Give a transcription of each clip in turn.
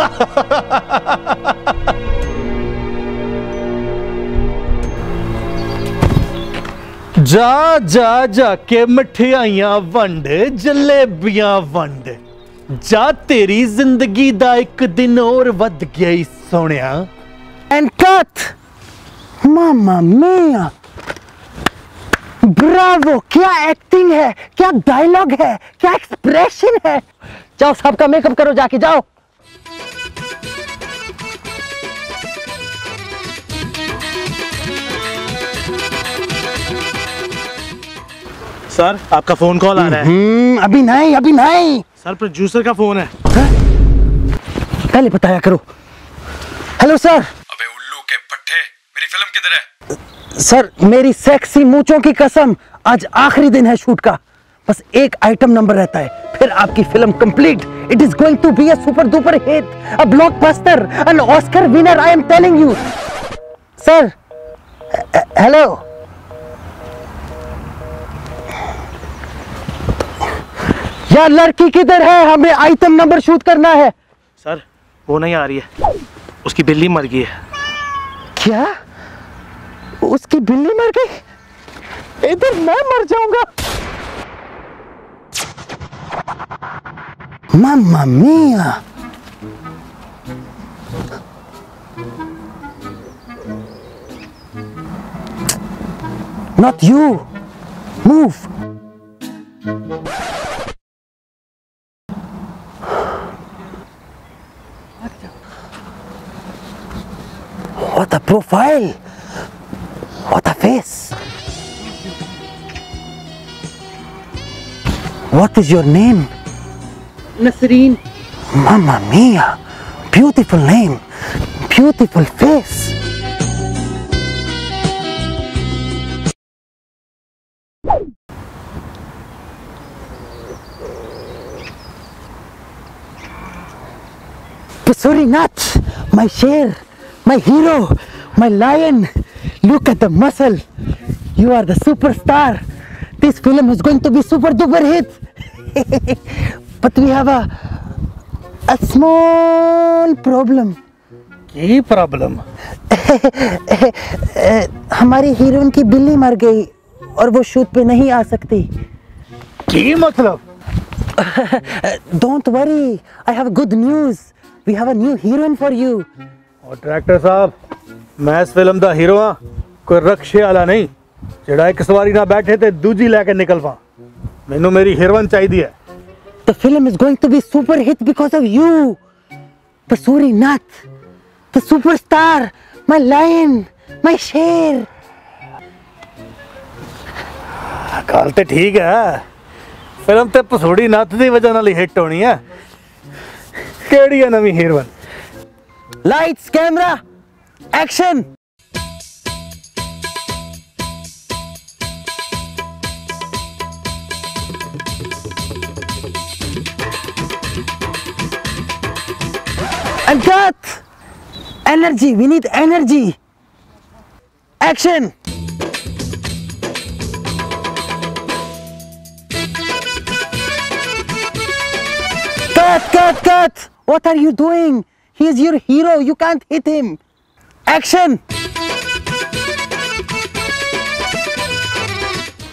जा जा जाके मठियाइयाँ वंड, जलेबियाँ वंड। जा, तेरी ज़िंदगी दा एक दिन और वध गया ही and cut mama Mia bravo क्या एक्टिंग है? क्या डायलॉग है? क्या एक्सप्रेशन है? जाओ, सबका मेकअप करो जाके, जाओ। सर आपका फ़ोन कॉल आ रहा है। हम्म अभी नहीं अभी नहीं। सर प्रोड्यूसर का फ़ोन है। पहले बताया करो। हेलो सर अबे उल्लू के पट्टे मेरी फ़िल्म किधर है? सर मेरी सेक्सी मूंचों की कसम आज आखिरी दिन है शूट का। बस एक आइटम नंबर रहता है फिर आपकी film complete it is going to be a super duper hit a blockbuster an Oscar winner I am telling you sir hello यार लड़की किधर है? हमें आइटम नंबर शूट करना है। सर वो नहीं आ रही है। उसकी बिल्ली मर गई है। क्या? उसकी बिल्ली मर गई? इधर मैं मर जाऊँगा। मम्मा मिया। Not you. Move. Profile. What a face. What is your name? Nasreen. Mamma mia. Beautiful name. Beautiful face. Pasuri Nath, my share, my hero, my lion. Look at the muscle. You are the superstar. This film is going to be super duper hit. but we have a a small problem. की problem हमारी heroine की बिल्ली मर गई और वो shoot पे नहीं आ सकती की मतलब don't worry I have good news we have a new heroine for you और डायरेक्टर साहब ਮੈਂ ਇਸ ਫਿਲਮ ਦਾ ਹੀਰੋ ਆ ਕੋਈ ਰਕਸ਼ੇ ਵਾਲਾ ਨਹੀਂ ਜਿਹੜਾ ਇੱਕ ਸਵਾਰੀ ਨਾਲ ਬੈਠੇ ਤੇ ਦੂਜੀ ਲੈ ਕੇ ਨਿਕਲ ਪਾ ਮੈਨੂੰ ਮੇਰੀ ਹੀਰੋਇਨ ਚਾਹੀਦੀ ਹੈ The film is going to be super hit because of you. Pasuri Nath, the superstar, my lion, my sher. ਗੱਲ ਤੇ ਠੀਕ ਹੈ ਫਿਲਮ ਤੇ ਪਸੂੜੀ ਨੱਥ ਦੀ ਵਜ੍ਹਾ ਨਾਲ ਹੀ ਹਿੱਟ ਹੋਣੀ ਹੈ ਕਿਹੜੀ ਹੈ ਨਵੀਂ heroine lights camera action. And cut. Energy, we need energy. Action. Cut, cut, cut. What are you doing? He is your hero. You can't hit him. Action!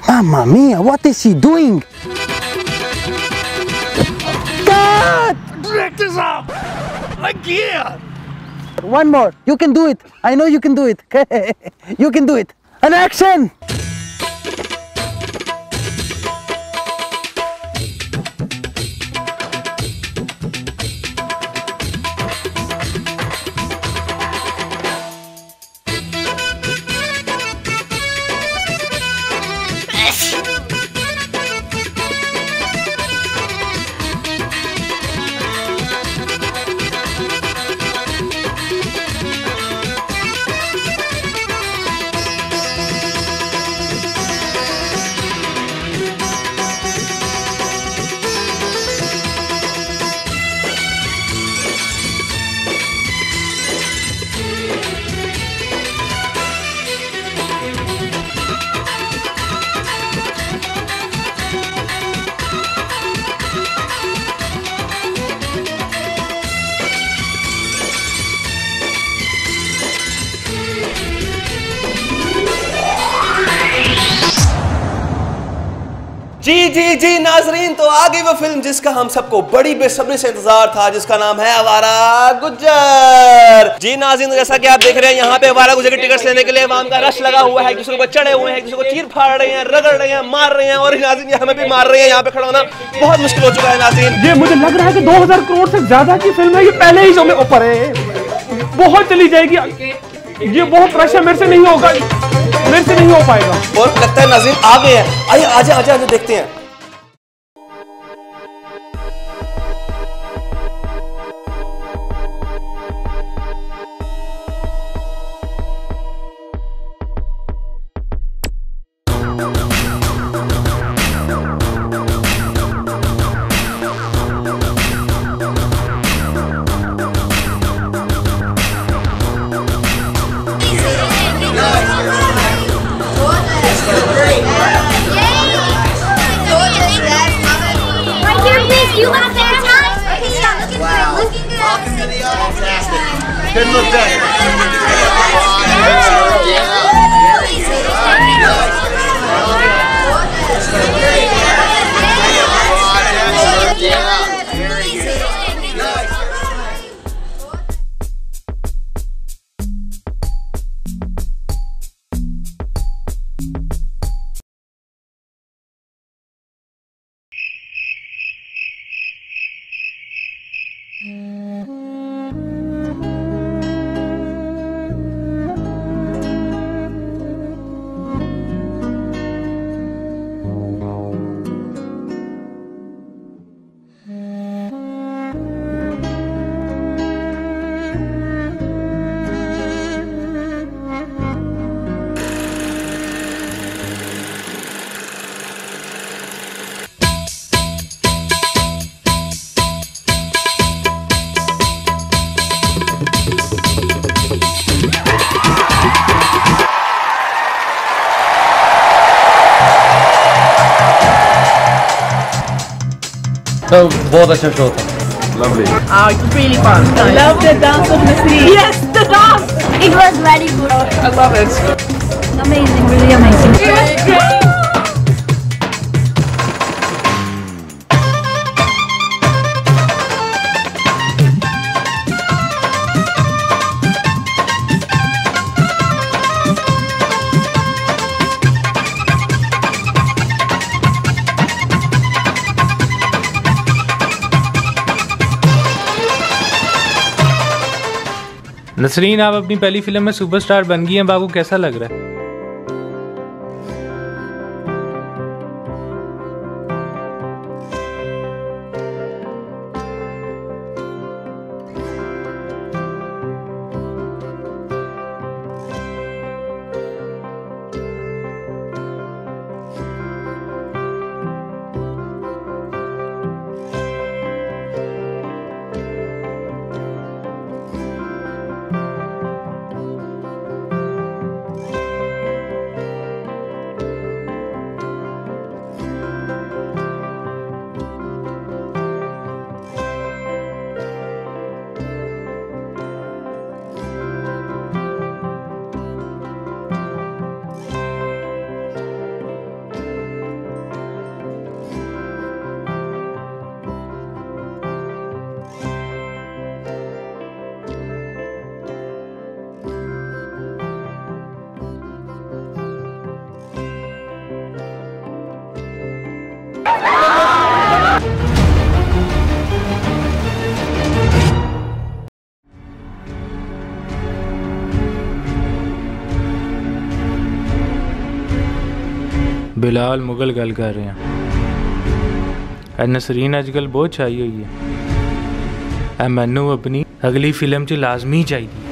Mamma mia, what is he doing? God! Practice up! Again! One more. You can do it. I know you can do it. you can do it. An action! जी जी जी, नाजरीन तो आ गई वो film जिसका हम सबको बड़ी बेसब्री से इंतज़ार था, जिसका नाम है अवारा गुज्जर। जी, नाजरीन, जैसा कि आप देख रहे हैं, यहाँ पे अवारा गुज्जर की टिकट्स लेने के लिए वहाँ का रश लगा हुआ है दूसरे को चढ़े हुए हैं दूसरे को चीर फाड़ रहे हैं, रगड़ रहे हैं, मार रहे हैं, और नाजरीन यहाँ हमें भी मार रहे हैं, यहाँ पे खड़ा होना बहुत मुश्किल हो चुका है, नाजरीन। ये मुझे लग रहा है कि 2000 करोड़ से ज़्यादा की फ़िल्म है, ये पहले ही शो में ऊपर है। बहुत चली जाएगी। ये बहुत प्रेशर मेरे से नहीं होगा। मेरे से नहीं हो पाएगा। और लगता है नाजरीन आ गए हैं। आइए, आजा आजा आजा, देखते हैं। you want fair time? Okay, yeah, looking wow. good. Looking good. Welcome to the All Fantastic. Couldn't look better. Yeah. Yeah. Yeah. Yeah. Yeah. Yeah. तो बहुत अच्छा शो था Oh, it's really fun. I love the dance of Nasreen. Yes, the dance. It was very good. I love it. Amazing, really amazing. Nasreen, आप अपनी पहली film में superstar बन गई हैं, बाबू, कैसा लग रहा है? ਬਿਲਾਲ ਮੁਗਲ ਗੱਲ ਕਰ ਰਹੇ। ਹਾਂ ਐ ਨਸਰੀਨ ਅੱਜਕੱਲ ਬਹੁਤ ਛਾਈ ਹੋਈ ਹੈ। ਐ ਮੈਨੂੰ ਆਪਣੀ ਅਗਲੀ ਫਿਲਮ 'ਚ ਲਾਜ਼ਮੀ ਚਾਹੀਦੀ